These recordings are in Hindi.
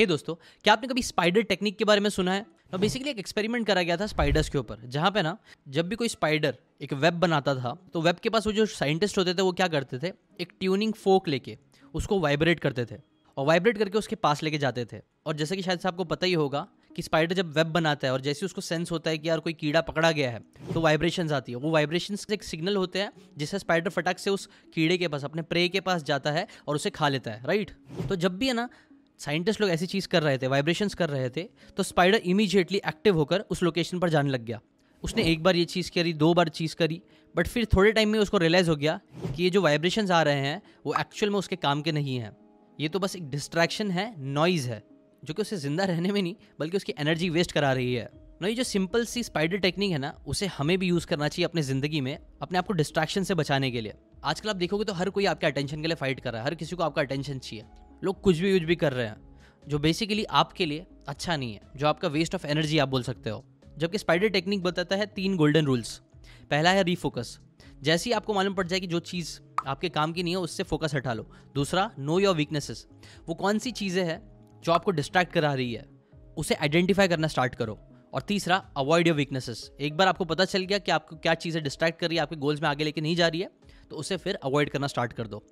हे hey, दोस्तों, क्या आपने कभी स्पाइडर टेक्निक के बारे में सुना है? तो बेसिकली एक एक्सपेरिमेंट करा गया था स्पाइडर्स के ऊपर, जहाँ पे ना, जब भी कोई स्पाइडर एक वेब बनाता था तो वेब के पास वो जो साइंटिस्ट होते थे, वो क्या करते थे? एक ट्यूनिंग फोक लेके उसको वाइब्रेट करते थे और वाइब्रेट करके उसके पास लेके जाते थे। और जैसे कि शायद से आपको पता ही होगा कि स्पाइडर जब वेब बनाता है और जैसे उसको सेंस होता है कि यार कोई कीड़ा पकड़ा गया है तो वाइब्रेशन आती है। वो वाइब्रेशन एक सिग्नल होते हैं, जिससे स्पाइडर फटाक से उस कीड़े के पास, अपने प्रे के पास जाता है और उसे खा लेता है राइट तो जब भी है ना साइंटिस्ट लोग ऐसी चीज़ कर रहे थे वाइब्रेशंस कर रहे थे तो स्पाइडर इमीजिएटली एक्टिव होकर उस लोकेशन पर जाने लग गया। उसने एक बार ये चीज़ करी, दो बार चीज़ करी बट फिर थोड़े टाइम में उसको रियलाइज़ हो गया कि ये जो वाइब्रेशन आ रहे हैं, वो एक्चुअल में उसके काम के नहीं हैं। ये तो बस एक डिस्ट्रैक्शन है नॉइज़ है, जो कि उसे ज़िंदा रहने में नहीं, बल्कि उसकी एनर्जी वेस्ट करा रही है। ना ये जो सिंपल सी स्पाइडर टेक्निक है ना, उसे हमें भी यूज़ करना चाहिए अपनी ज़िंदगी में, अपने आप को डिस्ट्रैक्शन से बचाने के लिए। आजकल आप देखोगे तो हर कोई आपके अटेंशन के लिए फाइट कर रहा है, हर किसी को आपका अटेंशन चाहिए। लोग कुछ भी कुछ भी कर रहे हैं, जो बेसिकली आपके लिए अच्छा नहीं है, जो आपका वेस्ट ऑफ़ एनर्जी आप बोल सकते हो। जबकि स्पाइडर टेक्निक बताता है तीन गोल्डन रूल्स पहला है रीफोकस जैसे ही आपको मालूम पड़ जाए कि जो चीज़ आपके काम की नहीं है, उससे फोकस हटा लो। दूसरा नो योर वीकनेसेस वो कौन सी चीज़ें हैं जो आपको डिस्ट्रैक्ट करा रही है, उसे आइडेंटिफाई करना स्टार्ट करो। और तीसरा अवॉइड योर वीकनेसेस एक बार आपको पता चल गया कि आपको क्या चीज़ें डिस्ट्रैक्ट कर रही है, आपके गोल्स में आगे लेके नहीं जा रही है तो उसे फिर अवॉइड करना स्टार्ट कर दो।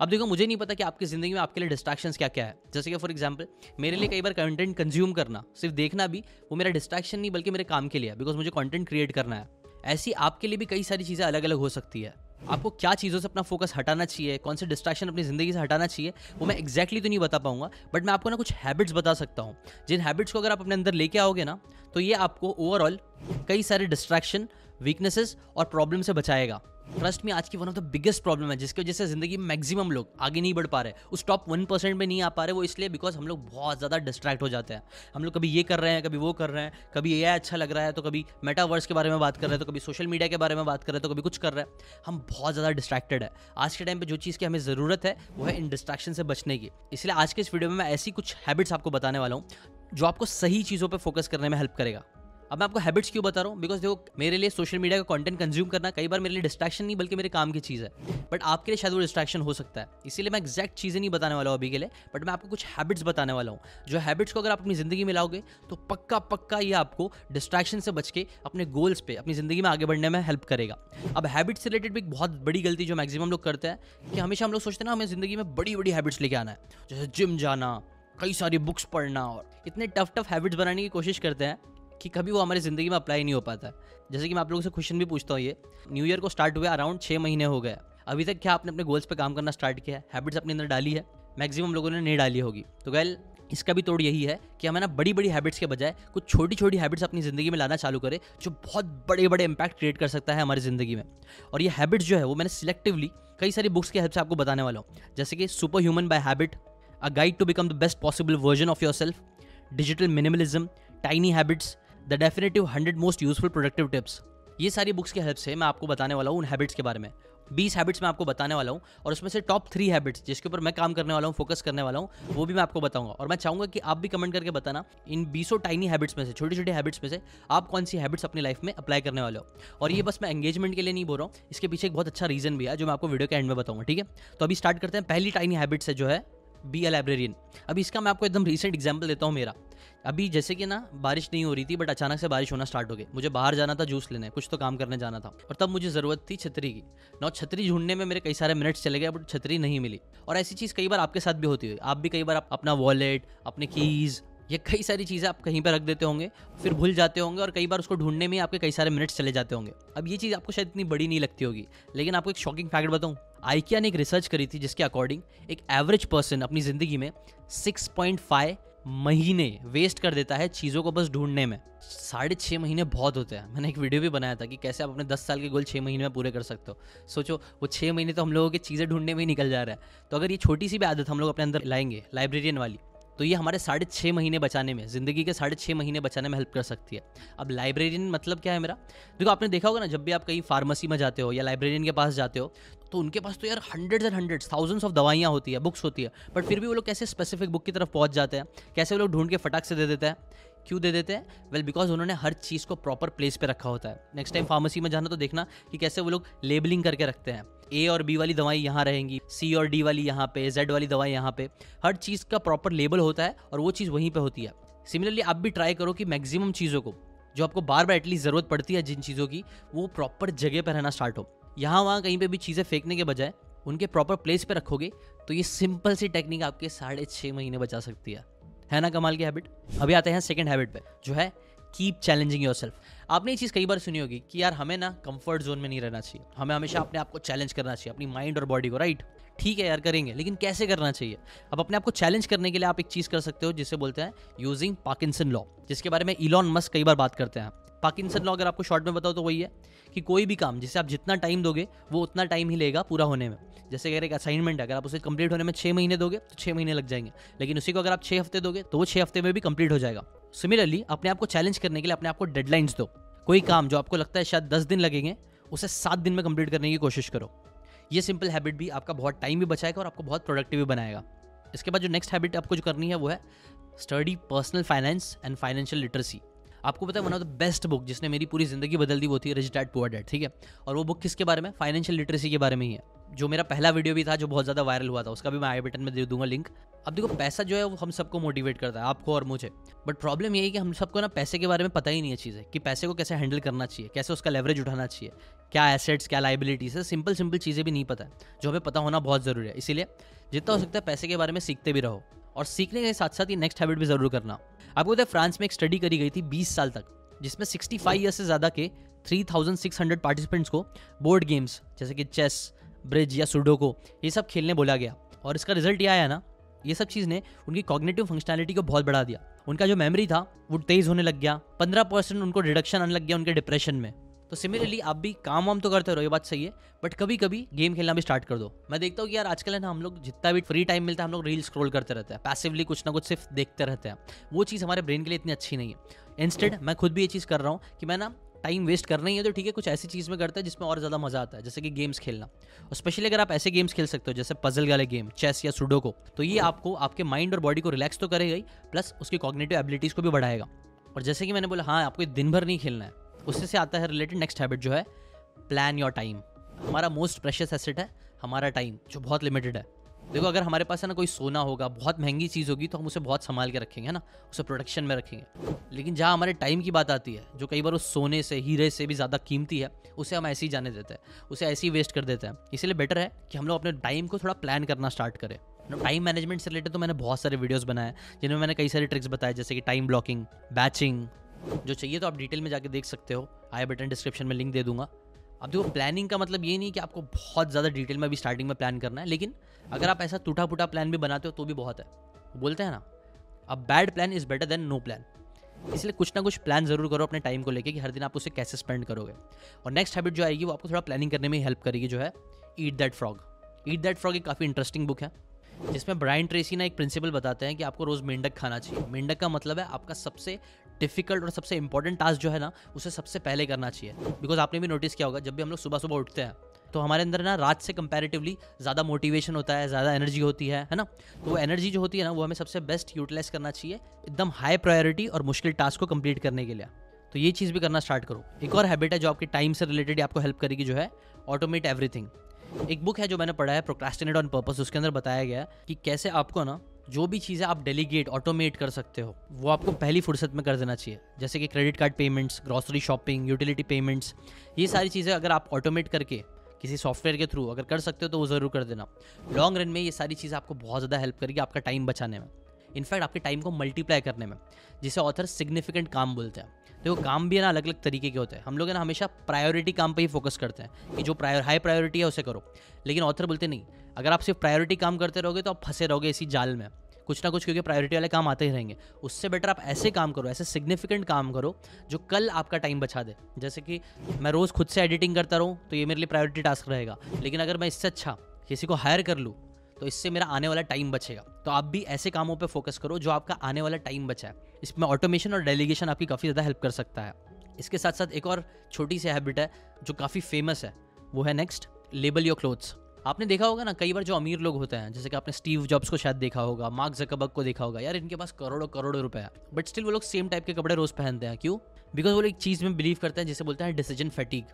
अब देखो, मुझे नहीं पता कि आपकी ज़िंदगी में आपके लिए डिस्ट्रैक्शंस क्या क्या है। जैसे कि फॉर एग्जांपल मेरे लिए कई बार कंटेंट कंज्यूम करना, सिर्फ़ देखना भी, वो मेरा डिस्ट्रैक्शन नहीं, बल्कि मेरे काम के लिए बिकॉज़ मुझे कॉन्टेंट क्रिएट करना है। ऐसी आपके लिए भी कई सारी चीज़ें अलग अलग हो सकती है। आपको क्या चीज़ों से अपना फोकस हटाना चाहिए, कौन से डिस्ट्रैक्शन अपनी ज़िंदगी से हटाना चाहिए, वो मैं एक्जैक्टली तो नहीं बता पाऊँगा बट मैं आपको ना कुछ हैबिट्स बता सकता हूँ। जिन हैबिट्स को अगर आप अपने अंदर लेके आओगे ना तो ये आपको ओवरऑल कई सारे डिस्ट्रैक्शन वीकनेसेस और प्रॉब्लम से बचाएगा। ट्रस्ट में आज की one of the biggest problem है, जिसकी वजह से ज़िंदगी में मैक्सिमम लोग आगे नहीं बढ़ पा रहे। उस टॉप वन परसेंट में नहीं आ पा रहे, वो इसलिए बिकॉज़ हम लोग बहुत ज़्यादा डिस्ट्रैक्ट हो जाते हैं। हम लोग कभी ये कर रहे हैं, कभी वो कर रहे हैं, कभी ये अच्छा लग रहा है तो कभी मेटावर्स के बारे में बात कर रहे हैं तो कभी सोशल मीडिया के बारे में बात कर रहे हैं तो कभी कुछ कर रहे हैं। हम बहुत ज़्यादा डिस्ट्रैक्टेड है। आज के टाइम पर जो चीज़ की हमें ज़रूरत है, वो है इन डिस्ट्रैक्शन से बचने की। इसलिए आज के इस वीडियो में मैं ऐसी कुछ हैबिट्स आपको बताने वाला हूँ, जो आपको सही चीज़ों पर फोकस करने में हेल्प करेगा। अब मैं आपको हैबिट्स क्यों बता रहा हूँ? बिकॉज़ देखो, मेरे लिए सोशल मीडिया का कंटेंट कंज्यूम करना कई बार मेरे लिए डिस्ट्रैक्शन नहीं, बल्कि मेरे काम की चीज़ है। बट आपके लिए शायद वो डिस्ट्रैक्शन हो सकता है। इसीलिए मैं एक्जैक्ट चीज़ें नहीं बताने वाला हूँ अभी के लिए बट मैं आपको कुछ हैबिट्स बताने वाला हूँ। जो हैबिट्स को अगर आप अपनी ज़िंदगी में लाओगे तो पक्का पक्का ये आपको डिस्ट्रैक्शन से बच के अपने गोल्स पे, अपनी ज़िंदगी में आगे बढ़ने में हेल्प करेगा। अब हैबिट से रिलेटेड भी एक बहुत बड़ी गलती जो मैक्सिमम लोग करते हैं, कि हमेशा हम लोग सोचते हैं ना, हमें ज़िंदगी में बड़ी बड़ी हैबिट्स लेके आना है। जैसे जिम जाना, कई सारी बुक्स पढ़ना, और इतने टफ टफ हैबिट्स बनाने की कोशिश करते हैं। कि कभी वो हमारी ज़िंदगी में अप्लाई नहीं हो पाता। जैसे कि मैं आप लोगों से क्वेश्चन भी पूछता हूँ ये। न्यू ईयर को स्टार्ट हुए अराउंड छः महीने हो गया अभी तक क्या आपने अपने गोल्स पर काम करना स्टार्ट किया है? हैबिट्स अपने अंदर डाली है? मैक्सिमम लोगों ने नहीं डाली होगी। तो वेल इसका भी तोड़ यही है कि हमें ना बड़ी बड़ी हैबिट्स के बजाय कुछ छोटी छोटी हैबिट्स अपनी ज़िंदगी में लाना चालू करें, जो बहुत बड़े बड़े इंपैक्ट क्रिएट कर सकता है हमारी ज़िंदगी में। और ये हैबिट्स जो है, वो मैंने सिलेक्टिवली कई सारी बुक्स के हेल्प से आपको बताने वाला हूँ। जैसे कि superhuman by habit a guide to become the best possible version of yourself digital minimalism tiny habits the definitive hundred most useful productive tips ये सारी बुक्स की हेल्प से मैं आपको बताने वाला हूँ उन हैबिट्स के बारे में। बीस हैबिट्स मैं आपको बताने वाला हूँ और उसमें से टॉप थ्री हैबिट्स जिसके ऊपर मैं काम करने वाला हूँ फोकस करने वाला हूँ, वो भी मैं आपको बताऊँगा। और मैं चाहूँगा कि आप भी कमेंट करके बताना इन बीसों टाइनी हैबिट्स में से छोटी छोटी हैबिट्स में से आप कौन सी हैबिट्स अपनी लाइफ में अप्लाई करने वाले हो। और ये बस मैं एंगेजमेंट के लिए नहीं बोल रहा हूँ, इसके पीछे एक बहुत अच्छा रीजन भी है जो मैं आपको वीडियो के एंड में बताऊँगा, ठीक है? तो अभी स्टार्ट करते हैं। पहली टाइनी हैबिट्स है जो है बी अ लाइब्रेरियन अभी इसका मैं आपको एकदम रिसेंट एग्ज़ाम्पल देता हूँ मेरा। अभी जैसे कि ना, बारिश नहीं हो रही थी बट अचानक से बारिश होना स्टार्ट हो गई। मुझे बाहर जाना था जूस लेने, कुछ तो काम करने जाना था। और तब मुझे ज़रूरत थी छतरी की। नौ छतरी ढूँढने में मेरे कई सारे मिनट्स चले गए बट छतरी नहीं मिली। और ऐसी चीज़ कई बार आपके साथ भी होती है आप भी कई बार अपना वॉलेट अपने कीज़ ये कई सारी चीज़ें आप कहीं पर रख देते होंगे, फिर भूल जाते होंगे और कई बार उसको ढूँढने में आपके कई सारे मिनट्स चले जाते होंगे। अब ये चीज़ आपको शायद इतनी बड़ी नहीं लगती होगी, लेकिन आपको एक शॉकिंग फैक्ट बताऊँ। आइकिया ने एक रिसर्च करी थी, जिसके अकॉर्डिंग एक एवरेज पर्सन अपनी ज़िंदगी में 6.5 महीने वेस्ट कर देता है चीज़ों को बस ढूँढने में। साढ़े छः महीने बहुत होते हैं। मैंने एक वीडियो भी बनाया था कि कैसे आप अपने दस साल के गोल छः महीने में पूरे कर सकते हो। सोचो, वो छः महीने तो हम लोगों की चीज़ें ढूँढने में ही निकल जा रहा है। तो अगर ये छोटी सी भी आदत हम लोग अपने अंदर लाएँगे लाइब्रेरियन वाली तो ये हमारे साढ़े छः महीने बचाने में, ज़िंदगी के साढ़े छः महीने बचाने में हेल्प कर सकती है। अब लाइब्रेरियन मतलब क्या है मेरा? देखो, आपने देखा होगा ना, जब भी आप कहीं फार्मेसी में जाते हो या लाइब्रेरियन के पास जाते हो तो उनके पास तो यार hundreds and hundreds thousands of दवाइयाँ होती है बुक्स होती है। बट फिर भी वो लोग कैसे स्पेसिफिक बुक की तरफ़ पहुँच जाते हैं? कैसे वो लोग ढूंढ के फटाक से दे देते हैं? क्यों दे देते हैं? वेल बिकॉज़ उन्होंने हर चीज़ को प्रॉपर प्लेस पे रखा होता है। नेक्स्ट टाइम फार्मेसी में जाना तो देखना कि कैसे वो लोग लेबलिंग करके रखते हैं। ए और बी वाली दवाई यहाँ रहेंगी सी और डी वाली यहाँ पे जेड वाली दवाई यहाँ पे। हर चीज़ का प्रॉपर लेबल होता है और वो चीज़ वहीं पे होती है। सिमिलरली आप भी ट्राई करो कि मैक्सिमम चीज़ों को, जो आपको बार बार एटलीस्ट ज़रूरत पड़ती है जिन चीज़ों की, वो प्रॉपर जगह पर रहना स्टार्ट हो। यहाँ वहाँ कहीं पे भी चीज़ें फेंकने के बजाय उनके प्रॉपर प्लेस पे रखोगे तो ये सिंपल सी टेक्निक आपके साढ़े छः महीने बचा सकती है। है ना कमाल की हैबिट अभी आते हैं सेकंड हैबिट पे, जो है कीप चैलेंजिंग योर सेल्फ आपने ये चीज़ कई बार सुनी होगी कि यार हमें ना कंफर्ट जोन में नहीं रहना चाहिए। हमें हमेशा अपने आप को चैलेंज करना चाहिए, अपनी माइंड और बॉडी को राइट ठीक है यार, करेंगे, लेकिन कैसे करना चाहिए? अब अपने आप को चैलेंज करने के लिए आप एक चीज़ कर सकते हो, जिसे बोलते हैं यूजिंग पाकिंसन लॉ जिसके बारे में इलॉन मस्क कई बार बात करते हैं। पाकिंसन लॉ, अगर आपको शॉर्ट में बताओ तो वही है कि कोई भी काम, जिसे आप जितना टाइम दोगे, वो उतना टाइम ही लेगा पूरा होने में। जैसे अगर एक असाइनमेंट है, अगर आप उसे कंप्लीट होने में छः महीने दोगे तो छः महीने लग जाएँगे। लेकिन उसी को अगर आप छः हफ़्ते दोगे तो वो छः हफ़्ते में भी कंप्लीट हो जाएगा। सिमिलरली अपने आप को चैलेंज करने के लिए अपने आप को डेडलाइंस दो। कोई काम जो आपको लगता है शायद दस दिन लगेंगे, उसे सात दिन में कंप्लीट करने की कोशिश करो। ये सिंपल हैबिट भी आपका बहुत टाइम भी बचाएगा और आपको बहुत प्रोडक्टिव भी बनाएगा। इसके बाद जो नेक्स्ट हैबिट आपको जो करनी है, वो है study personal finance and financial literacy आपको पता है one of the best book जिसने मेरी पूरी ज़िंदगी बदल दी, वो थी रिच डैड पुअर डैड ठीक है? और वो बुक किसके बारे में? फाइनेंशियल लिटरेसी के बारे में ही है। जो मेरा पहला वीडियो भी था, जो बहुत ज़्यादा वायरल हुआ था, उसका भी मैं आई बटन में दे दूँगा लिंक अब देखो, पैसा जो है, वो हम सबको मोटिवेट करता है, आपको और मुझे। बट प्रॉब्लम यही है कि हम सबको ना पैसे के बारे में पता ही नहीं है चीज़ें, कि पैसे को कैसे हैंडल करना चाहिए, कैसे उसका लेवरेज उठाना चाहिए, क्या एसेट्स क्या लाइबिलिटीज है सिंपल सिंपल चीज़ें भी नहीं पता है, जो हमें पता होना बहुत ज़रूरी है। इसीलिए जितना हो सकता है पैसे के बारे में सीखते भी रहो, और सीखने के साथ साथ ये नेक्स्ट हैबिट भी ज़रूर करना। आपको पता है फ्रांस में एक स्टडी करी गई थी बीस साल तक, जिसमें 65 ईयर से ज़्यादा के 3600 पार्टिसिपेंट्स को बोर्ड गेम्स जैसे कि चेस ब्रिज या सुडो को ये सब खेलने बोला गया। और इसका रिज़ल्ट ये आया ना, ये सब चीज़ ने उनकी कॉग्नेटिव फंक्शनैलिटी को बहुत बढ़ा दिया। उनका जो मेमोरी था, वो तेज़ होने लग गया, पंद्रह परसेंट उनको रिडक्शन आने लग गया उनके डिप्रेशन में। तो सिमिलरली आप भी काम वाम तो करते रहो, ये बात सही है बट कभी कभी गेम खेलना भी स्टार्ट कर दो। मैं देखता हूँ कि यार आजकल है ना, हम लोग जितना भी फ्री टाइम मिलता है, हम लोग रील स्क्रॉल करते रहते हैं पैसिवली कुछ ना कुछ सिर्फ़ देखते रहते हैं। वो चीज़ हमारे ब्रेन के लिए इतनी अच्छी नहीं है। इंस्टेड मैं खुद भी ये चीज़ कर रहा हूँ कि मैं ना टाइम वेस्ट करना ही है तो ठीक है, कुछ ऐसी चीज़ में करता है जिसमें और ज़्यादा मज़ा आता है, जैसे कि गेम्स खेलना। और स्पेशली अगर आप ऐसे गेम्स खेल सकते हो, जैसे पजल वाले गेम चेस या सुडो को तो ये आपको, आपके माइंड और बॉडी को रिलैक्स तो करेगा ही प्लस उसकी कॉग्नेटिव एबिलिटीज़ को भी बढ़ाएगा। और जैसे कि मैंने बोला हाँ आपको दिन भर नहीं खेलना है। उससे से आता है रिलेटेड नेक्स्ट हैबिट जो है प्लान योर टाइम हमारा मोस्ट प्रेशियस एसेट है हमारा टाइम जो बहुत लिमिटेड है. देखो, अगर हमारे पास है ना कोई सोना होगा, बहुत महँगी चीज़ होगी तो हम उसे बहुत संभाल के रखेंगे, है ना? उसे प्रोटेक्शन में रखेंगे. लेकिन जहाँ हमारे टाइम की बात आती है, जो कई बार उस सोने से, हीरे से भी ज़्यादा कीमती है, उसे हम ऐसे ही जाने देते हैं, उसे ऐसे ही वेस्ट कर देते हैं. इसलिए बेटर है कि हम लोग अपने टाइम को थोड़ा प्लान करना स्टार्ट करें. टाइम मैनेजमेंट से रिलेटेड तो मैंने बहुत सारे वीडियोस बनाए जिनमें मैंने कई सारे ट्रिक्स बताए, जैसे कि टाइम ब्लॉकिंग बैचिंग जो चाहिए तो आप डिटेल में जाके देख सकते हो। आई बटन डिस्क्रिप्शन में लिंक दे दूँगा। अब देखो प्लानिंग का मतलब ये नहीं कि आपको बहुत ज़्यादा डिटेल में अभी स्टार्टिंग में प्लान करना है, लेकिन अगर आप ऐसा टूटा फूटा प्लान भी बनाते हो तो भी बहुत है। बोलते हैं ना अब bad plan is better than no plan इसलिए कुछ ना कुछ प्लान ज़रूर करो अपने टाइम को लेके कि हर दिन आप उसे कैसे स्पेंड करोगे। और नेक्स्ट हैबिट जो आएगी वो आपको थोड़ा प्लानिंग करने में हेल्प करेगी, जो है eat that frog eat that frog एक काफ़ी इंटरेस्टिंग बुक है, जिसमें ब्राइन ट्रेसी ना एक प्रिंसिपल बताते हैं कि आपको रोज़ मेंढक खाना चाहिए। मेंढक का मतलब है आपका सबसे डिफ़िकल्ट और सबसे इंपॉर्टेंट टास्क जो है ना, उसे सबसे पहले करना चाहिए। बिकॉज़ आपने भी नोटिस किया होगा, जब भी हम लोग सुबह सुबह उठते हैं तो हमारे अंदर ना रात से कंपैरेटिवली ज़्यादा मोटिवेशन होता है, ज़्यादा एनर्जी होती है है ना? तो वो एनर्जी जो होती है ना, वो हमें सबसे बेस्ट यूटिलाइज करना चाहिए एकदम हाई प्रायोरिटी और मुश्किल टास्क को कंप्लीट करने के लिए। तो ये चीज़ भी करना स्टार्ट करो। एक और हैबिट है जो आपके टाइम से रिलेटेड आपको हेल्प करेगी, जो है ऑटोमेट एवरीथिंग एक बुक है जो मैंने पढ़ा है प्रोक्रास्टिनेट ऑन पर्पस उसके अंदर बताया गया कि कैसे आपको ना जो भी चीज़ें आप डेलीगेट ऑटोमेट कर सकते हो, वो आपको पहली फुर्सत में कर देना चाहिए। जैसे कि credit card payments grocery shopping utility payments ये सारी चीज़ें अगर आप ऑटोमेट करके किसी सॉफ्टवेयर के थ्रू अगर कर सकते हो तो वो ज़रूर कर देना। लॉन्ग रन में ये सारी चीज़ें आपको बहुत ज़्यादा हेल्प करेगी आपका टाइम बचाने में। इनफैक्ट आपके टाइम को मल्टीप्लाई करने में, जिसे ऑथर सिग्निफिकेंट काम बोलते हैं। तो वो काम भी है ना अलग अलग तरीके के होते हैं। हम लोग है ना, हमेशा प्रायोरिटी काम पर ही फोकस करते हैं कि जो प्रायर हाई प्रायोरिटी है, उसे करो। लेकिन ऑथर बोलते नहीं। अगर आप सिर्फ़ प्रायोरिटी काम करते रहोगे तो आप फंसे रहोगे इसी जाल में। कुछ ना कुछ, क्योंकि प्रायोरिटी वाले काम आते ही रहेंगे। उससे बेटर आप ऐसे काम करो, ऐसे सिग्निफिकेंट काम करो, जो कल आपका टाइम बचा दे। जैसे कि मैं रोज़ खुद से एडिटिंग करता रहूँ तो ये मेरे लिए प्रायोरिटी टास्क रहेगा। लेकिन अगर मैं इससे अच्छा किसी को हायर कर लूँ तो इससे मेरा आने वाला टाइम बचेगा। तो आप भी ऐसे कामों पर फोकस करो जो आपका आने वाला टाइम बचा है। इसमें ऑटोमेशन और डेलीगेशन आपकी काफ़ी ज़्यादा हेल्प कर सकता है। इसके साथ साथ एक और छोटी सी हैबिट है जो काफ़ी फ़ेमस है। वो है नेक्स्ट लेबल योर क्लोथ्स आपने देखा होगा ना, कई बार जो अमीर लोग होते हैं, जैसे कि आपने स्टीव जॉब्स को शायद देखा होगा मार्क जकबर्ग को देखा होगा, यार इनके पास करोड़ों करोड़ों रुपए है। बट स्टिल वो लोग सेम टाइप के कपड़े रोज पहनते हैं। क्यों? बिकॉज़ वो एक चीज़ में बिलीव करते हैं, जिसे बोलते हैं डिसीज़न फैटिक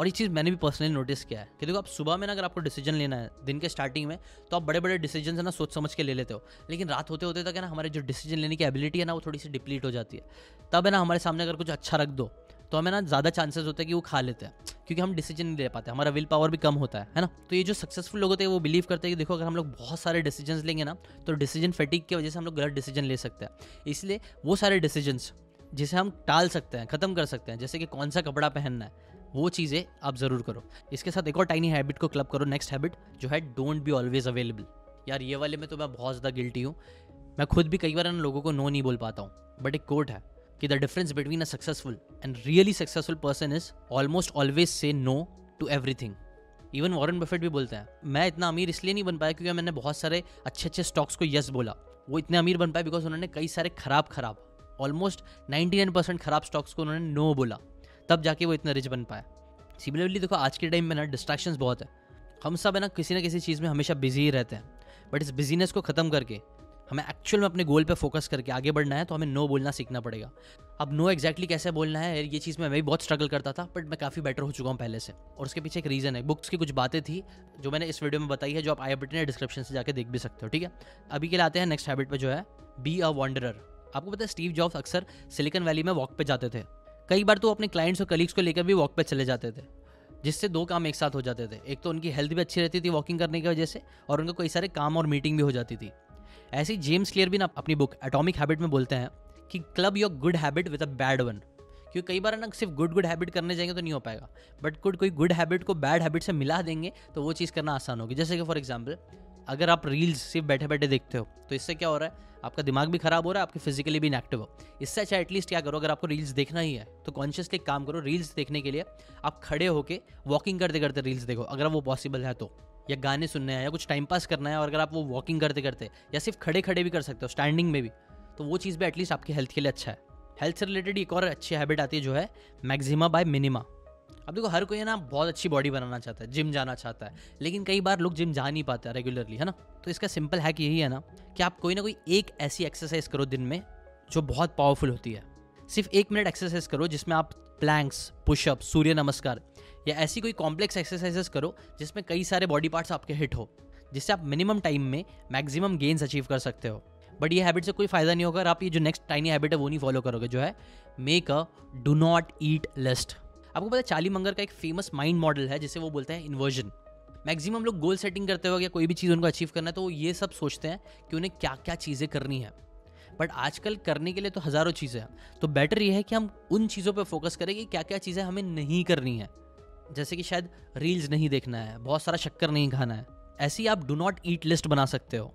और ये चीज़ मैंने भी पर्सनली नोटिस किया है कि देखो, आप सुबह में ना अगर आपको डिसीज़न लेना है, दिन के स्टार्टिंग में तो आप बड़े बड़े डिसीज़न है ना सोच समझ के ले लेते हो. लेकिन रात होते होते तक है ना हमारे जो डिसीज़न लेने की एबिलिटी है ना, वो थोड़ी सी डिप्लीट हो जाती है. तब है ना हमारे सामने अगर कुछ अच्छा रख दो तो हमें ना ज़्यादा चांसेस होते हैं कि वो खा लेते हैं, क्योंकि हम डिसीज़न नहीं ले पाते. हमारा विल पावर भी कम होता है है ना? तो ये जो सक्सेसफुल लोग होते हैं, वो बिलीव करते हैं कि देखो, अगर हम लोग बहुत सारे डिसीज़न लेंगे ना तो डिसीज़न फेटिक की वजह से हम लोग गलत डिसीज़न ले सकते हैं. इसलिए वो सारे डिसीजंस जिसे हम टाल सकते हैं, ख़त्म कर सकते हैं, जैसे कि कौन सा कपड़ा पहनना है, वो चीज़ें आप ज़रूर करो। इसके साथ एक और टाइनी हैबिट को क्लब करो नेक्स्ट हैबिट जो है डोंट बी ऑलवेज अवेलेबल यार, ये वाले में तो मैं बहुत ज़्यादा गिल्टी हूँ। मैं खुद भी कई बार इन लोगों को नो नहीं बोल पाता हूँ बट एक कोट है कि the difference between a successful and really successful person is almost always say no to everything even Warren Buffett भी बोलते हैं, मैं इतना अमीर इसलिए नहीं बन पाया क्योंकि मैंने बहुत सारे अच्छे अच्छे स्टॉक्स को यस बोला। वो इतने अमीर बन पाए बिकॉज़ उन्होंने कई सारे खराब खराब ऑलमोस्ट 99 परसेंट खराब स्टॉक्स को उन्होंने नो बोला। तब जाके वो इतना रिच बन पाया। सिमिलरली देखो, आज के टाइम में ना डिस्ट्रैक्शंस बहुत है। हम सब है ना किसी ना किसी चीज़ में हमेशा बिज़ी ही रहते हैं। बट इस बिजीनेस को ख़त्म करके, हमें एक्चुअल में अपने गोल पे फोकस करके आगे बढ़ना है तो हमें नो बोलना सीखना पड़ेगा। अब नो एक्जैक्टली कैसे बोलना है, ये चीज़ में मैं भी बहुत स्ट्रगल करता था बट मैं काफ़ी बेटर हो चुका हूँ पहले से। और उसके पीछे एक रीज़न है। बुक्स की कुछ बातें थी, जो मैंने इस वीडियो में बताई है, जो आप आई बटन डिस्क्रिप्शन से जाकर देख भी सकते हो, ठीक है? अभी के लिए आते हैं नेक्स्ट हैबिट पे जो है बी अ वॉन्डरर आपको पता है स्टीव जॉब्स अक्सर सिलिकन वैली में वॉक पे जाते थे। कई बार तो अपने क्लाइंट्स और कलीग्स को लेकर भी वॉक पे चले जाते थे, जिससे दो काम एक साथ हो जाते थे। एक तो उनकी हेल्थ भी अच्छी रहती थी वॉकिंग करने की वजह से, और उनको कई सारे काम और मीटिंग भी हो जाती थी। ऐसे ही जेम्स क्लियर भी ना अपनी बुक एटॉमिक हैबिट में बोलते हैं कि club your good habit with a bad one क्योंकि कई बार ना सिर्फ़ गुड गुड हैबिट करने जाएँगे तो नहीं हो पाएगा बट गुड कोई गुड हैबिट को बैड हैबिट से मिला देंगे तो वो चीज़ करना आसान होगी। जैसे कि फॉर एग्ज़ाम्पल अगर आप रील्स सिर्फ़ बैठे बैठे देखते हो तो इससे क्या हो रहा है? आपका दिमाग भी खराब हो रहा है, आपके फिजिकली भी इनएक्टिव हो। इससे अच्छा एटलीस्ट क्या करो, अगर आपको रील्स देखना ही है तो कॉन्शियसली काम करो रील्स देखने के लिए आप खड़े होकर वॉकिंग करते करते रील्स देखो, अगर वो पॉसिबल है तो। या गाने सुनने हैं, या कुछ टाइम पास करना है, और अगर आप वो वॉकिंग करते करते या सिर्फ़ खड़े खड़े भी कर सकते हो स्टैंडिंग में भी तो वो चीज़ भी एटलीस्ट आपकी हेल्थ के लिए अच्छा है। हेल्थ से रिलेटेड एक और अच्छी हैबिट आती है, जो है मैक्सिमा बाय मिनिमा अब देखो, हर कोई ना, बहुत अच्छी बॉडी बनाना चाहता है जिम जाना चाहता है, लेकिन कई बार लोग जिम जा नहीं पाते रेगुलरली है ना? तो इसका सिंपल हैक यही है ना कि आप कोई ना कोई एक ऐसी एक्सरसाइज करो दिन में जो बहुत पावरफुल होती है। सिर्फ़ एक मिनट एक्सरसाइज करो जिसमें आप प्लैंक्स पुशअप सूर्य नमस्कार या ऐसी कोई कॉम्प्लेक्स एक्सरसाइजेस करो जिसमें कई सारे बॉडी पार्ट्स आपके हिट हो, जिससे आप मिनिमम टाइम में मैक्सिमम गेन्स अचीव कर सकते हो। बट ये हैबिट से कोई फ़ायदा नहीं होगा आप ये जो नेक्स्ट टाइनी हैबिट है वो नहीं फॉलो करोगे, जो है make a do not eat list आपको पता है चाली मंगर का एक फ़ेमस माइंड मॉडल है, जिसे वो बोलते हैं इन्वर्जन मैक्सिमम लोग गोल सेटिंग करते हो या कोई भी चीज़ उनको अचीव करना है तो वो ये सब सोचते हैं कि उन्हें क्या क्या चीज़ें करनी है. बट आजकल करने के लिए तो हज़ारों चीज़ें हैं. तो बेटर ये है कि हम उन चीज़ों पर फोकस करें कि क्या क्या चीज़ें हमें नहीं करनी है. जैसे कि शायद रील्स नहीं देखना है, बहुत सारा शक्कर नहीं खाना है. ऐसी आप डू नॉट ईट लिस्ट बना सकते हो.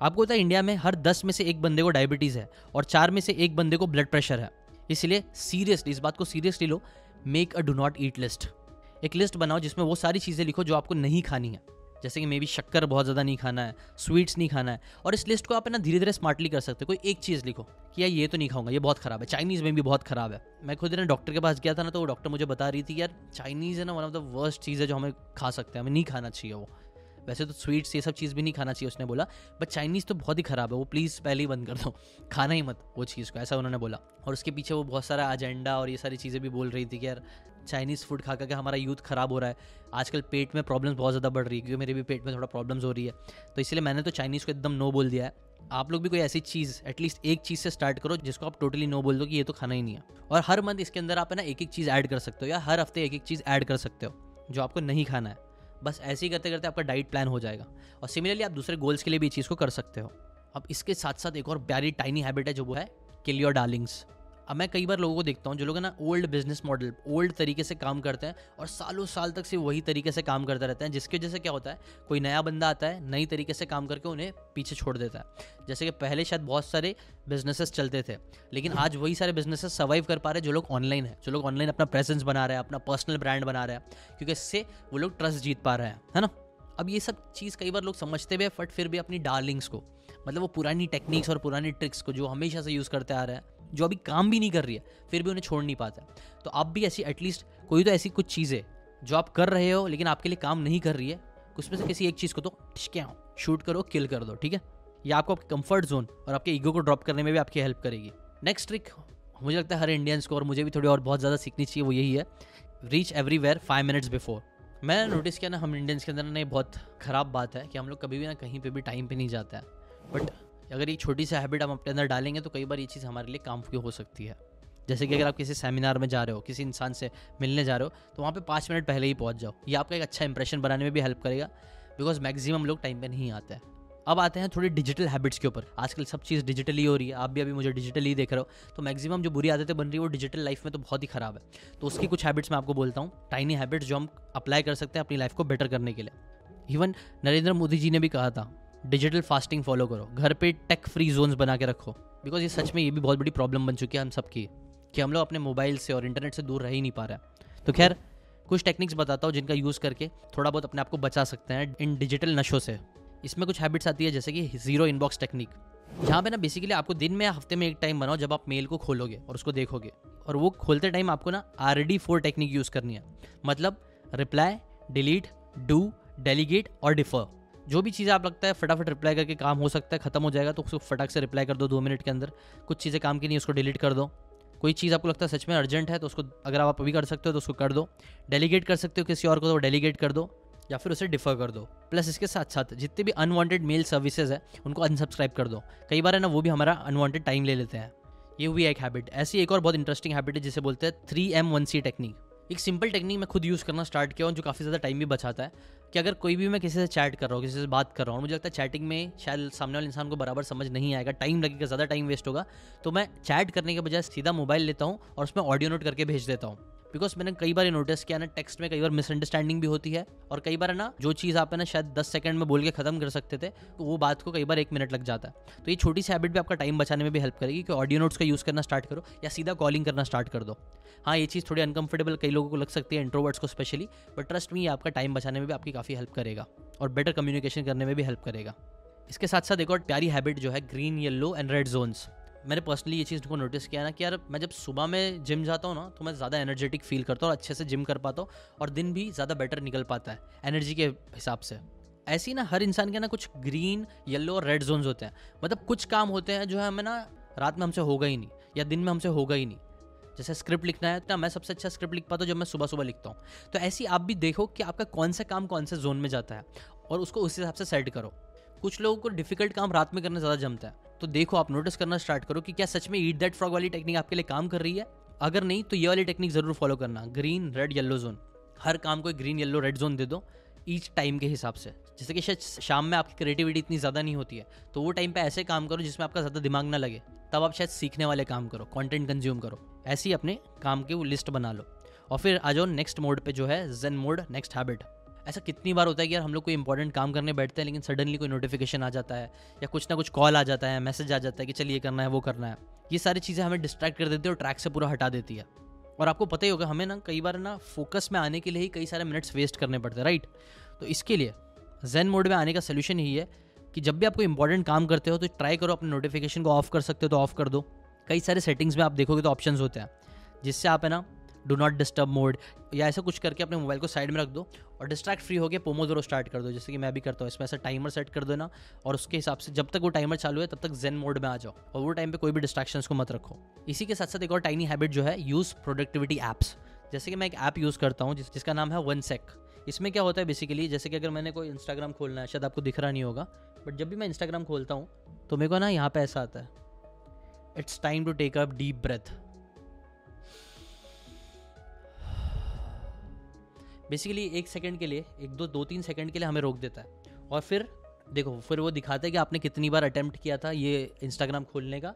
आपको पता है इंडिया में हर दस में से एक बंदे को डायबिटीज़ है और चार में से एक बंदे को ब्लड प्रेशर है. इसलिए सीरियसली इस बात को seriously low make a do not eat list एक लिस्ट बनाओ जिसमें वो सारी चीज़ें लिखो जो आपको नहीं खानी है। जैसे कि मे बी शक्कर बहुत ज़्यादा नहीं खाना है स्वीट्स नहीं खाना है। और इस लिस्ट को आप ना धीरे धीरे स्मार्टली कर सकते हो। कोई एक चीज़ लिखो कि यार ये तो नहीं खाऊँगा, ये बहुत खराब है। चाइनीज़ में भी बहुत खराब है। मैं खुद ना डॉक्टर के पास गया था ना तो वो डॉक्टर मुझे बता रही थी यार चाइनीज़ है ना वन ऑफ़ द वर्स्ट चीज़ है जो हमें खा सकते हैं, हमें नहीं खाना चाहिए वो। वैसे तो स्वीट्स ये सब चीज़ भी नहीं खाना चाहिए, उसने बोला। बट चाइनीज़ तो बहुत ही ख़राब है, वो प्लीज़ पहले ही बंद कर दो। खाना ही मत, वो चीज़ को, ऐसा उन्होंने बोला। और उसके पीछे वो बहुत सारा एजेंडा और ये सारी चीज़ें भी बोल रही थी कि यार चाइनीज़ फ़ूड खा करके हमारा यूथ ख़राब हो रहा है। आजकल पेट में प्रॉब्लम्स बहुत ज़्यादा बढ़ रही है, क्योंकि मेरे भी पेट में थोड़ा प्रॉब्लम्स हो रही है। तो इसलिए मैंने तो चाइनीज़ को एकदम नो बोल दिया है। आप लोग भी कोई ऐसी चीज़ एटलीस्ट एक चीज़ से स्टार्ट करो, जिसको आप टोटली नो बोल दो कि ये तो खाना ही नहीं है। और हर मंथ इसके अंदर आप है ना एक एक चीज़ ऐड कर सकते हो, या हर हफ़्ते एक एक चीज़ ऐड कर सकते हो, जो आपको नहीं खाना है। बस ऐसे ही करते करते आपका डाइट प्लान हो जाएगा। और सिमिलरली आप दूसरे गोल्स के लिए भी इस चीज़ को कर सकते हो। अब इसके साथ साथ एक और प्यारी टाइनी हैबिट है जो वो है किल योर डार्लिंग्स अब मैं कई बार लोगों को देखता हूँ, जो लोग ना ओल्ड बिज़नेस मॉडल ओल्ड तरीके से काम करते हैं और सालों साल तक से वही तरीके से काम करते रहते हैं, जिसकी वजह से क्या होता है, कोई नया बंदा आता है, नई तरीके से काम करके उन्हें पीछे छोड़ देता है। जैसे कि पहले शायद बहुत सारे बिजनेसेस चलते थे, लेकिन आज वही सारे बिजनेसेस सर्वाइव कर पा रहे जो लोग ऑनलाइन है, जो लोग ऑनलाइन अपना प्रेजेंस बना रहे हैं, अपना पर्सनल ब्रांड बना रहे हैं, क्योंकि इससे वो लोग ट्रस्ट जीत पा रहे हैं, है ना? अब ये सब चीज़ कई बार लोग समझते भी है बट फिर भी अपनी डार्लिंग्स को मतलब वो पुरानी टेक्निक्स और पुरानी ट्रिक्स को, जो हमेशा से यूज़ करते आ रहे हैं जो अभी काम भी नहीं कर रही है, फिर भी उन्हें छोड़ नहीं पाता। तो आप भी ऐसी एटलीस्ट कोई तो ऐसी कुछ चीज़ें जो आप कर रहे हो, लेकिन आपके लिए काम नहीं कर रही है उसमें से किसी एक चीज़ को तो ठिशके शूट करो किल कर दो, ठीक है? ये आपको आपके कंफर्ट जोन और आपके ईगो को ड्रॉप करने में भी आपकी हेल्प करेगी। नेक्स्ट ट्रिक मुझे लगता है हर इंडियंस को और मुझे भी थोड़ी और बहुत ज़्यादा सीखनी चाहिए, वो यही है reach everywhere five minutes before मैंने नोटिस किया ना, हम इंडियंस के अंदर ना, ये बहुत ख़राब बात है कि हम लोग कभी भी ना कहीं पे भी टाइम पे नहीं जाता है। बट अगर ये छोटी सी हैबिट हम अपने अंदर डालेंगे तो कई बार ये चीज़ हमारे लिए काम की हो सकती है। जैसे कि अगर आप किसी सेमिनार में जा रहे हो, किसी इंसान से मिलने जा रहे हो तो वहाँ पे पाँच मिनट पहले ही पहुँच जाओ। ये आपका एक अच्छा इंप्रेशन बनाने में भी हेल्प करेगा बिकॉज़ मैक्सिमम लोग टाइम पे नहीं आते हैं। अब आते हैं थोड़ी डिजिटल हैबिट्स के ऊपर। आजकल सब चीज़ डिजिटली हो रही है। आप भी अभी मुझे डिजिटली देख रहे हो। तो मैक्सिमम जो बुरी आदतें बन रही है, वो डिजिटल लाइफ में तो बहुत ही ख़राब है। तो उसकी कुछ हैबिट्स मैं आपको बोलता हूँ। टाइनी हैबिट्स जो हम अप्लाई कर सकते हैं अपनी लाइफ को बेटर करने के लिए। इवन नरेंद्र मोदी जी ने भी कहा था डिजिटल फास्टिंग फॉलो करो। घर पे टेक फ्री जोन्स बना के रखो। बिकॉज़ ये सच में ये भी बहुत बड़ी प्रॉब्लम बन चुकी है हम सबकी, कि हम लोग अपने मोबाइल से और इंटरनेट से दूर रह ही नहीं पा रहे तो खैर, कुछ टेक्निक्स बताता हूँ जिनका यूज़ करके थोड़ा बहुत अपने आप को बचा सकते हैं इन डिजिटल नशों से। इसमें कुछ हैबिट्स आती है, जैसे कि ज़ीरो इनबॉक्स टेक्निक जहाँ पे ना बेसिकली आपको दिन में या हफ़्ते में एक टाइम बनाओ जब आप मेल को खोलोगे और उसको देखोगे। और वो खोलते टाइम आपको ना R D four technique use करनी है। मतलब रिप्लाई डिलीट डू डेलीगेट और डिफर जो भी चीज़ें आप लगता है फटाफट रिप्लाई करके काम हो सकता है, खत्म हो जाएगा तो उसको फटाक से रिप्लाई कर दो दो मिनट के अंदर। कुछ चीज़ें काम की नहीं, उसको डिलीट कर दो। कोई चीज़ आपको लगता है सच में अर्जेंट है तो उसको, अगर आप अभी कर सकते हो तो उसको कर दो। डेलीगेट कर सकते हो किसी और को तो डेलीगेट कर दो, या फिर उसे डिफर कर दो। प्लस इसके साथ साथ जितने भी अनवांटेड मेल सर्विसेज़ है, उनको अनसब्सक्राइब कर दो। कई बार है ना, वो भी हमारा अनवांटेड टाइम ले लेते हैं। ये हुई एक हैबिट ऐसी एक और बहुत इंटरेस्टिंग हैबिट है, जिसे बोलते हैं three M one C technique एक सिंपल टेक्निक मैं खुद यूज़ करना स्टार्ट किया हूँ, जो काफ़ी ज़्यादा टाइम भी बचाता है, कि अगर कोई भी मैं किसी से चैट कर रहा हूँ, किसी से बात कर रहा हूँ मुझे लगता है चैटिंग में शायद सामने वाले इंसान को बराबर समझ नहीं आएगा टाइम लगेगा, ज़्यादा टाइम वेस्ट होगा तो मैं चैट करने के बजाय सीधा मोबाइल लेता हूँ और उसमें ऑडियो नोट करके भेज देता हूँ। बिकॉज़ मैंने कई बार नोटिस किया ना टेक्स्ट में कई बार मिसअंडरस्टैंडिंग भी होती है और कई बार ना, जो चीज़ आप ना, शायद दस सेकंड में बोल के खत्म कर सकते थे तो वो बात को कई बार एक मिनट लग जाता है। तो ये छोटी सी हैबिट भी आपका टाइम बचाने में भी हेल्प करेगी कि ऑडियो नोट्स का यूज़ करना स्टार्ट करो या सीधा कॉलिंग करना स्टार्ट कर दो। हाँ ये चीज़ थोड़ी अनकंफर्टेबल कई लोगों को लग सकती है इंट्रोवर्ट्स को स्पेशली बट ट्रस्ट में ये आपका टाइम बचाने में भी आपकी काफ़ी हेल्प करेगा और बेटर कम्युनिकेशन करने में भी हेल्प करेगा। इसके साथ साथ एक और प्यारी हैबिट जो है green yellow and red zones मैंने पर्सनली ये चीज़ को नोटिस किया ना कि यार मैं जब सुबह में जिम जाता हूँ ना तो मैं ज़्यादा एनर्जेटिक फील करता हूँ और अच्छे से जिम कर पाता हूँ और दिन भी ज़्यादा बेटर निकल पाता है एनर्जी के हिसाब से। ऐसे ही ना हर इंसान के ना कुछ ग्रीन येलो और रेड जोन्स होते हैं। मतलब कुछ काम होते हैं जो है हमें ना रात में हमसे होगा ही नहीं या दिन में हमसे होगा ही नहीं। जैसे स्क्रिप्ट लिखना है तो मैं सबसे अच्छा स्क्रिप्ट लिख पाता हूँ जब मैं सुबह सुबह लिखता हूँ। तो ऐसी आप भी देखो कि आपका कौन सा काम कौन से जोन में जाता है और उसको उस हिसाब से सेट करो। कुछ लोगों को डिफ़िकल्ट काम रात में करना ज़्यादा जमता है। तो देखो, आप नोटिस करना स्टार्ट करो कि क्या सच में ईट दैट फ्रॉग वाली टेक्निक आपके लिए काम कर रही है? अगर नहीं तो ये वाली टेक्निक ज़रूर फॉलो करना। ग्रीन रेड येलो जोन हर काम को ग्रीन येलो रेड जोन दे दो ईच टाइम के हिसाब से। जैसे कि शायद शाम में आपकी क्रिएटिविटी इतनी ज़्यादा नहीं होती है तो वो टाइम पे ऐसे काम करो जिसमें आपका ज़्यादा दिमाग ना लगे। तब आप शायद सीखने वाले काम करो कंटेंट कंज्यूम करो। ऐसे ही अपने काम की वो लिस्ट बना लो। और फिर आ जाओ नेक्स्ट मोड पे जो है जेन मोड नेक्स्ट हैबिट ऐसा कितनी बार होता है कि यार हम लोग कोई इंपॉर्टेंट काम करने बैठते हैं, लेकिन सडनली कोई नोटिफिकेशन आ जाता है, या कुछ ना कुछ कॉल आ जाता है मैसेज आ जाता है कि चलिए करना है, वो करना है। ये सारी चीज़ें हमें डिस्ट्रैक्ट कर देती है और ट्रैक से पूरा हटा देती है। और आपको पता ही होगा, हमें ना कई बार ना फोकस में आने के लिए ही कई सारे मिनट्स वेस्ट करने पड़ते हैं राइट तो इसके लिए जैन मोड में आने का सोल्यूशन यही है कि जब भी आप कोई इंपॉर्टेंट काम करते हो तो ट्राई करो, अपने नोटिफिकेशन को ऑफ़ कर सकते हो तो ऑफ़ कर दो। कई सारे सेटिंग्स में आप देखोगे तो ऑप्शंस होते हैं, जिससे आप है ना डू नॉट डिस्टर्ब मोड या ऐसा कुछ करके अपने मोबाइल को साइड में रख दो और डिस्ट्रैक्ट फ्री हो गया पोमोजोरो स्टार्ट कर दो जैसे कि मैं भी करता हूँ। इसमें ऐसा टाइमर सेट कर दो ना और उसके हिसाब से जब तक वो टाइमर चालू है तब तक जेन मोड में आ जाओ और वो टाइम पे कोई भी डिस्ट्रैक्शंस को मत रखो। इसी के साथ साथ एक और टाइनी हैबिट जो है यूज़ प्रोडक्टिविटी ऐप्स जैसे कि मैं एक ऐप यूज़ करता हूँ जिस, जिसका नाम है वन सेक इसमें क्या होता है बेसिकली जैसे कि अगर मैंने कोई इंस्टाग्राम खोलना है शायद आपको दिख रहा नहीं होगा बट जब भी मैं इंस्टाग्राम खोलता हूँ तो मेरे को ना यहाँ पे ऐसा आता है। It's time to take up deep breath basically एक सेकंड के लिए, एक दो दो, तीन सेकंड के लिए हमें रोक देता है। और फिर, देखो, फिर वो दिखाता है कि आपने कितनी बार अटैम्प्ट किया था ये इंस्टाग्राम खोलने का।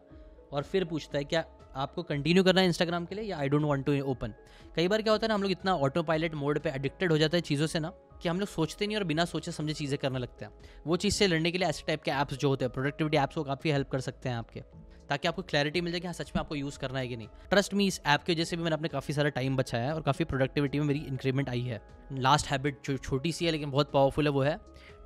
और फिर पूछता है, क्या आपको कंटिन्यू करना है इंस्टाग्राम के लिए या I don't want to open कई बार क्या होता है ना, हम लोग इतना ऑटो पायलट मोड पे एडिक्टेड हो जाता है चीज़ों से ना, कि हम लोग सोचते नहीं और बिना सोचे समझे चीज़ें करने लगते हैं। वो चीज़ से लड़ने के लिए ऐसे टाइप के ऐप्स जो होते हैं प्रोडक्टिविटी ऐप्स को काफ़ी हेल्प कर सकते हैं आपके। ताकि आपको क्लैरिटी मिल जाए कि हाँ सच में आपको यूज़ करना है कि नहीं। ट्रस्ट मी इस ऐप की वजह से भी मैंने अपने काफ़ी सारा टाइम बचाया है और काफ़ी प्रोडक्टिविटी में मेरी इंक्रीमेंट आई है। लास्ट हैबिट जो छोटी सी है, लेकिन बहुत पावरफुल है, वो है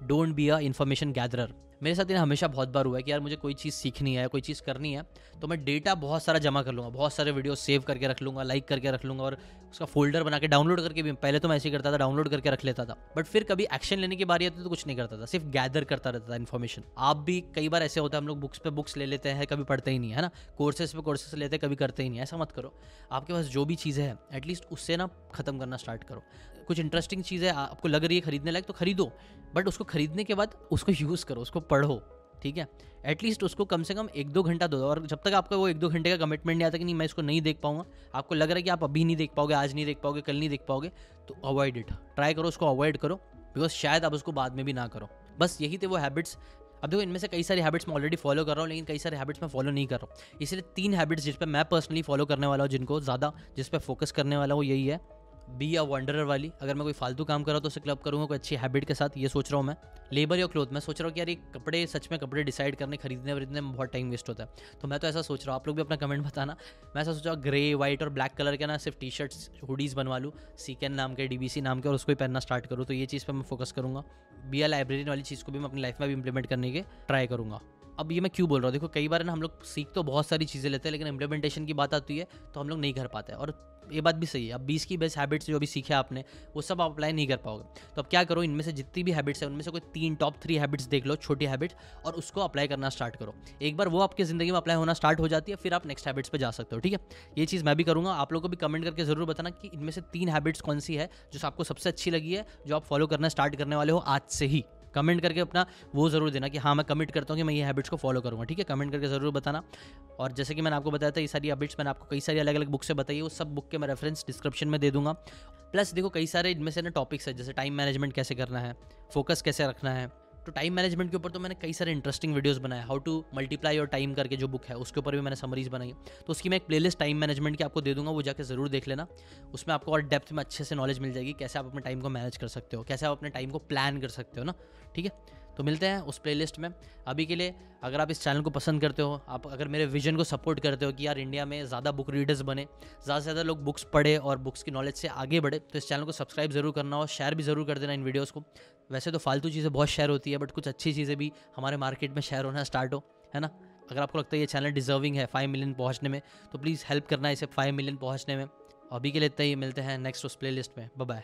don't be a information gatherer मेरे साथ ये हमेशा बहुत बार हुआ है कि यार मुझे कोई चीज़ सीखनी है, कोई चीज़ करनी है तो मैं डेटा बहुत सारा जमा कर लूँगा, बहुत सारे वीडियो सेव करके रख लूँगा लाइक करके रख लूँगा और उसका फोल्डर बना के डाउनलोड करके भी, पहले तो मैं ऐसे ही करता था डाउनलोड करके रख लेता था बट फिर कभी एक्शन लेने की बारी आती तो कुछ नहीं करता था, सिर्फ़ गैदर करता रहता था इन्फॉर्मेशन आप भी कई बार ऐसे होता है, हम लोग बुक्स पे बुक्स ले लेते हैं, कभी पढ़ते ही नहीं है ना कोर्सेज पे कोर्सेज लेते हैं, कभी करते ही नहीं ऐसा मत करो। आपके पास जो भी चीज़ें हैं एटलीस्ट उससे ना ख़त्म करना स्टार्ट करो। कुछ इंटरेस्टिंग चीज़ है आपको लग रही है खरीदने लायक तो खरीदो। बट उसको खरीदने के बाद उसको यूज़ करो, उसको पढ़ो, ठीक है? एटलीस्ट उसको कम से कम एक दो घंटा दो। और जब तक आपका वो एक दो घंटे का कमिटमेंट नहीं आता कि नहीं, मैं इसको नहीं देख पाऊँगा, आपको लग रहा है कि आप अभी नहीं देख पाओगे, आज नहीं देख पाओगे, कल नहीं देख पाओगे तो अवॉइड इट ट्राई करो, उसको अवॉइड करो बिकॉज़ शायद आप उसको बाद में भी ना करो। बस यही थे वो हैबिट्स अब देखो, इनमें से कई सारी हैबिट्स मैं ऑलरेडी फॉलो कर रहा हूँ, लेकिन कई सारे हैबिट्स मैं फॉलो नहीं कर रहा हूँ। इसलिए तीन हैबिट्स जिस पर मैं पर्सनली फॉलो करने वाला हूँ, जिनको ज़्यादा, जिस पर फोकस करने वाला हूँ, यही है। बी या वंडरर वाली। अगर मैं कोई फालतू काम कर रहा हूँ तो उसे क्लब करूँगा, कोई अच्छी हैबिट के साथ, ये सोच रहा हूँ मैं। लेबर या क्लोथ मैं सोच रहा हूँ कि यार, ये कपड़े, सच में कपड़े डिसाइड करने, खरीदने, वरीदने में बहुत टाइम वेस्ट होता है। तो मैं तो ऐसा सोच रहा हूँ, आप लोग भी अपना कमेंट बताना। मैं ऐसा सोच रहा हूँ ग्रे वाइट और ब्लैक कलर के ना सिर्फ़ टी शर्ट्स हुडीज़ बनवा लूँ सीकेन नाम के डी नाम के, और उसको ही पहनना स्टार्ट करूँ। तो ये चीज़ पर मैं फोकस करूँगा। बी या लाइब्रेरी वाली चीज़ को भी मैं अपनी लाइफ में भी इंप्लीमेंट करने के ट्राई करूँगा। अब ये मैं क्यों बोल रहा हूँ? देखो, कई बार ना, हम लोग सीख तो बहुत सारी चीज़ें लेते हैं, लेकिन इम्प्लीमेंटेशन की बात आती है तो हम लोग नहीं कर पाते और ये बात भी सही है, अब बीस की बेस्ट हैबिट्स जो भी सीखे आपने, वो सब आप अप्लाई नहीं कर पाओगे। तो अब क्या करो, इनमें से जितनी भी हैबिट्स है, उनमें से कोई तीन टॉप थ्री हैबिट्स देख लो, छोटी हैबिट्स और उसको अप्लाई करना स्टार्ट करो। एक बार वो आपकी ज़िंदगी में अप्लाई होना स्टार्ट हो जाती है, फिर आप नेक्स्ट हैबिट्स पर जा सकते हो, ठीक है? ये चीज़ मैं भी करूँगा, आप लोग को भी कमेंट करके ज़रूर बताना कि इनमें से तीन हैबिट्स कौन सी है, जो आपको सबसे अच्छी लगी है, जो आप फॉलो करना स्टार्ट करने वाले हो आज से ही। कमेंट करके अपना वो ज़रूर देना कि हाँ मैं कमिट करता हूँ कि मैं ये हैबिट्स को फॉलो करूँगा, ठीक है? कमेंट करके ज़रूर बताना। और जैसे कि मैंने आपको बताया था, ये सारी हैबिट्स मैंने आपको कई सारी अलग अलग बुक से बताई वो सब बुक के मैं रेफरेंस डिस्क्रिप्शन में दे दूँगा। प्लस देखो, कई सारे इनमें से ना टॉपिक्स है, जैसे टाइम मैनेजमेंट कैसे करना है फोकस कैसे रखना है तो टाइम मैनेजमेंट के ऊपर तो मैंने कई सारे इंटरेस्टिंग वीडियोस बनाए how to multiply your time करके जो बुक है, उसके ऊपर भी मैंने समरीज बनाई। तो उसकी मैं एक प्लेलिस्ट टाइम मैनेजमेंट की आपको दे दूँगा, वो जाकर ज़रूर देख लेना। उसमें आपको और डेप्थ में अच्छे से नॉलेज मिल जाएगी, कैसे आप अपने टाइम को मैनेज कर सकते हो, कैसे आप अपने टाइम को प्लान कर सकते हो ना, ठीक है? तो मिलते हैं उस प्लेलिस्ट में। अभी के लिए, अगर आप इस चैनल को पसंद करते हो, आप अगर मेरे विजन को सपोर्ट करते हो कि यार इंडिया में ज़्यादा बुक रीडर्स बने, ज़्यादा से ज़्यादा लोग बुक्स पढ़े और बुक्स की नॉलेज से आगे बढ़े तो इस चैनल को सब्सक्राइब ज़रूर करना और शेयर भी ज़रूर कर देना इन वीडियोज़ को। वैसे तो फालतू चीज़ें बहुत शेयर होती है बट कुछ अच्छी चीज़ें भी हमारे मार्केट में शेयर होना स्टार्ट हो, है ना? अगर आपको लगता है ये चैनल डिजर्विंग है फाइव मिलियन पहुँचने में तो प्लीज़ हेल्प करना इसे फाइव मिलियन पहुँचने में। अभी के लिए इतना ही, मिलते हैं नेक्स्ट उस प्ले में। बाय